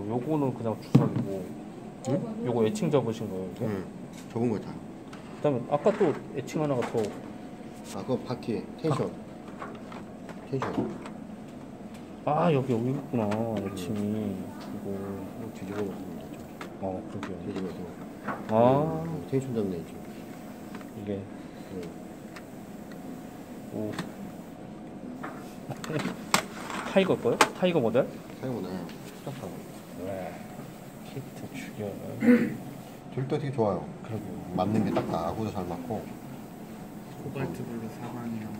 그리고 요거는 그냥 주사기고 응? 요거 에칭 접으신 거예요 이게? 응. 적은 거다. 그다음에 아까 또 에칭 하나가 더 아, 그거 바퀴 tension. tension. 아 여기 여기 있구나 에칭이 이거 이거 뒤집어 되죠. 어 그러게요 뒤집어서. 아 음, 텐션 잡는 애지. 이게 응. 오 타이거 거요? 타이거 모델? 사용은 수작하고. 네 히트 죽여 둘다 되게 좋아요. 그러게요 맞는 게 딱 나하고도 잘 맞고. 코발트 블루 사방이랑